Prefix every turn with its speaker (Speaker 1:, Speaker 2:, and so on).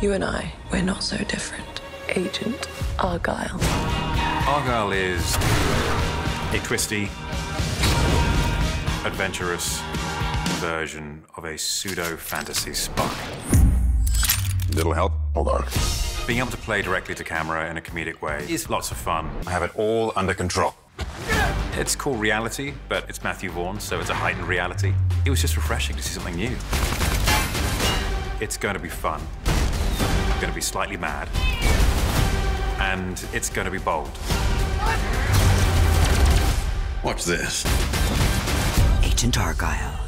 Speaker 1: You and I, we're not so different. Agent Argylle.
Speaker 2: Argylle is a twisty, adventurous version of a pseudo fantasy spy.
Speaker 3: Little help? Hold on.
Speaker 2: Being able to play directly to camera in a comedic way is lots of fun.
Speaker 3: I have it all under control.
Speaker 2: It's called reality, but it's Matthew Vaughn, so it's a heightened reality. It was just refreshing to see something new. It's going to be fun. It's going to be slightly mad. And it's going to be bold.
Speaker 3: Watch this.
Speaker 4: Agent Argylle.